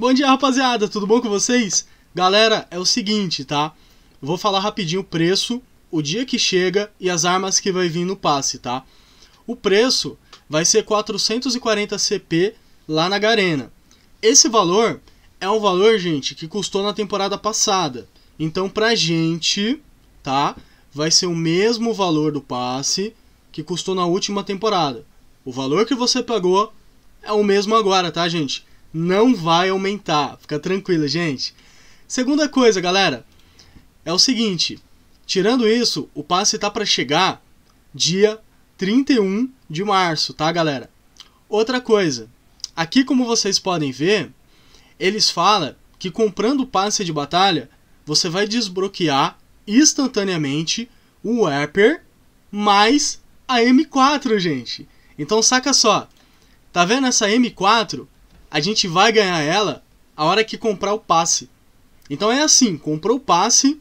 Bom dia, rapaziada, tudo bom com vocês? Galera, é o seguinte, tá? vou falar rapidinho o preço, o dia que chega e as armas que vai vir no passe, tá? O preço vai ser 440 CP lá na Garena. Esse valor é um valor, gente, que custou na temporada passada. Então, pra gente, tá? Vai ser o mesmo valor do passe que custou na última temporada. O valor que você pagou é o mesmo agora, tá, gente? Não vai aumentar. Fica tranquilo, gente. Segunda coisa, galera, é o seguinte: tirando isso, o passe tá para chegar dia 31 de março, tá, galera? Outra coisa, aqui como vocês podem ver, eles falam que comprando o passe de batalha, você vai desbloquear instantaneamente o Upper mais a M4, gente. Então saca só, tá vendo essa M4? A gente vai ganhar ela a hora que comprar o passe. Então é assim, comprou o passe,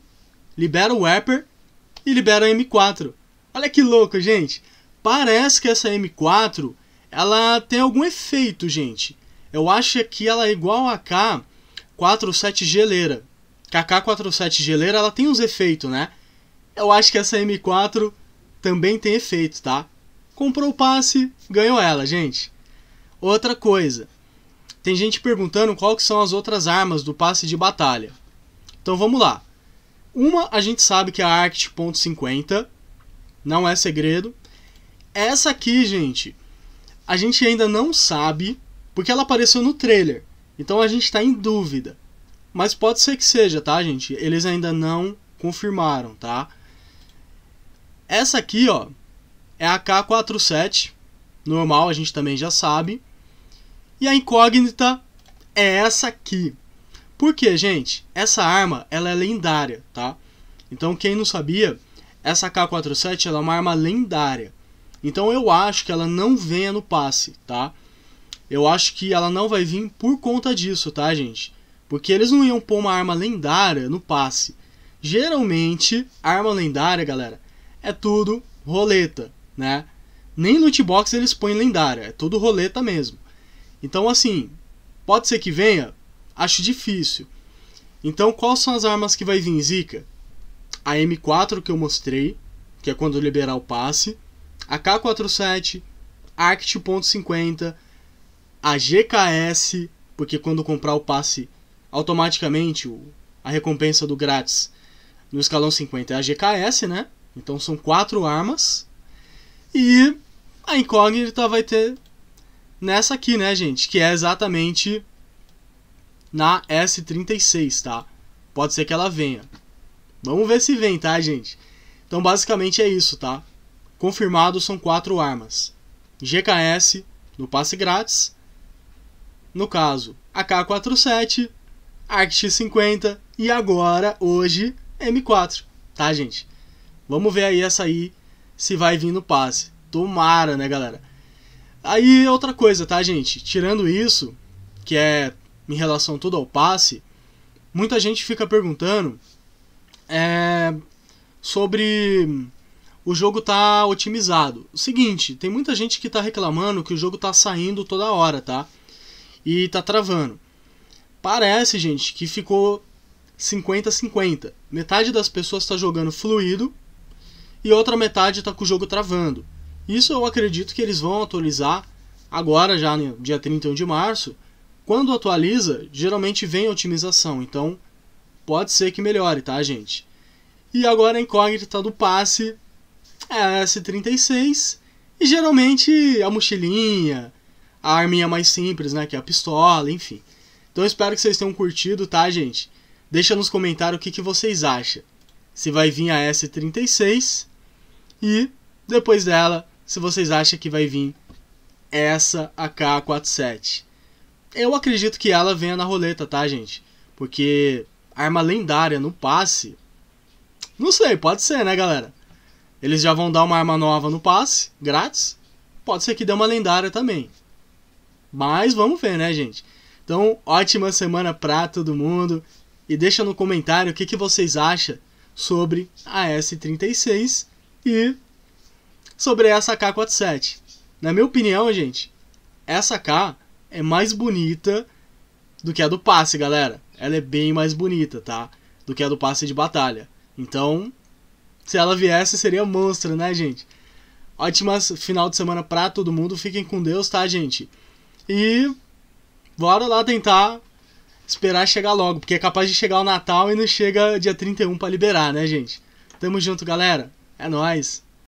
libera o Upper e libera a M4. Olha que louco, gente. Parece que essa M4 ela tem algum efeito, gente. Eu acho que ela é igual a K47 geleira. Que a K47 geleira ela tem uns efeitos, né? Eu acho que essa M4 também tem efeito, tá? Comprou o passe, ganhou ela, gente. Outra coisa. Tem gente perguntando qual que são as outras armas do passe de batalha. Então vamos lá. Uma a gente sabe que é a Arct.50, não é segredo. Essa aqui, gente, a gente ainda não sabe, porque ela apareceu no trailer. Então a gente está em dúvida. Mas pode ser que seja, tá, gente? Eles ainda não confirmaram, tá? Essa aqui, ó, é a K47, normal, a gente também já sabe. E a incógnita é essa aqui. Por quê, gente? Essa arma, ela é lendária, tá? Então, quem não sabia, essa K47 ela é uma arma lendária. Então, eu acho que ela não venha no passe, tá? Eu acho que ela não vai vir por conta disso, tá, gente? Porque eles não iam pôr uma arma lendária no passe. Geralmente, arma lendária, galera, é tudo roleta, né? Nem loot box eles põem lendária, é tudo roleta mesmo. Então, assim, pode ser que venha, acho difícil. Então, quais são as armas que vai vir, Zika? A M4 que eu mostrei, que é quando liberar o passe, a K47, Arct.50, a GKS, porque quando comprar o passe, automaticamente a recompensa do grátis no escalão 50 é a GKS, né? Então são quatro armas. E a incógnita vai ter nessa aqui, né, gente? Que é exatamente na S36, tá? Pode ser que ela venha. Vamos ver se vem, tá, gente? Então, basicamente é isso, tá? Confirmado são quatro armas. GKS no passe grátis. No caso, AK-47, ARC-50 e agora, hoje, M4, tá, gente? Vamos ver aí essa aí se vai vir no passe. Tomara, né, galera? Aí, outra coisa, tá, gente? Tirando isso, que é em relação tudo ao passe, muita gente fica perguntando é, sobre o jogo tá otimizado. O seguinte, tem muita gente que tá reclamando que o jogo tá saindo toda hora, tá? E tá travando. Parece, gente, que ficou 50-50. Metade das pessoas está jogando fluido e outra metade está com o jogo travando. Isso eu acredito que eles vão atualizar agora, já no dia 31 de março, quando atualiza, geralmente vem otimização, então pode ser que melhore, tá, gente? E agora a incógnita do passe é a S36 e geralmente a mochilinha, a arminha mais simples, né, que é a pistola, enfim. Então espero que vocês tenham curtido, tá, gente? Deixa nos comentários o que, que vocês acham. Se vai vir a S36 e depois dela, se vocês acham que vai vir essa AK-47. Eu acredito que ela venha na roleta, tá, gente? Porque arma lendária no passe. Não sei, pode ser, né, galera? Eles já vão dar uma arma nova no passe, grátis. Pode ser que dê uma lendária também. Mas vamos ver, né, gente? Então, ótima semana pra todo mundo. E deixa no comentário o que, que vocês acham sobre a S36 e sobre essa K47. Na minha opinião, gente, essa K é mais bonita do que a do passe, galera. Ela é bem mais bonita, tá? Do que a do passe de batalha. Então, se ela viesse, seria monstro, né, gente? Ótimas final de semana pra todo mundo. Fiquem com Deus, tá, gente? E bora lá tentar esperar chegar logo, porque é capaz de chegar o Natal e não chega dia 31 para liberar, né, gente? Tamo junto, galera. É nóis.